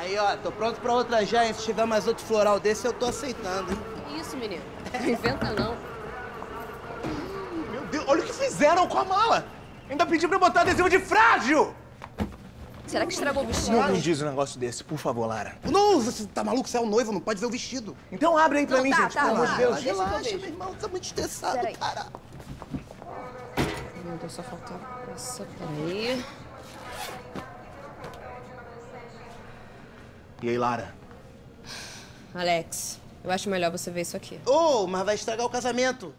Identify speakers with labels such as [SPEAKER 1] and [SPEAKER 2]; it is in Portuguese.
[SPEAKER 1] Aí, ó, tô pronto pra outra já, hein? Se tiver mais outro floral desse, eu tô aceitando, hein?
[SPEAKER 2] Que isso, menino? Não inventa não.
[SPEAKER 1] Meu Deus, olha o que fizeram com a mala! Ainda pedi pra botar adesivo de frágil!
[SPEAKER 2] Será que estragou o vestido?
[SPEAKER 1] Não me diz um negócio desse, por favor, Lara. Não, você tá maluco? Você é o noivo, não pode ver o vestido. Então abre aí pra
[SPEAKER 2] Não,
[SPEAKER 1] mim,
[SPEAKER 2] tá,
[SPEAKER 1] gente,
[SPEAKER 2] tá,
[SPEAKER 1] pelo amor
[SPEAKER 2] tá,
[SPEAKER 1] de Deus.
[SPEAKER 2] que eu
[SPEAKER 1] Relaxa, meu irmão, tá muito estressado, cara.
[SPEAKER 2] Meu Deus, só faltava essa. Peraí.
[SPEAKER 1] E aí, Lara?
[SPEAKER 2] Alex, eu acho melhor você ver isso aqui.
[SPEAKER 1] Ô, mas vai estragar o casamento.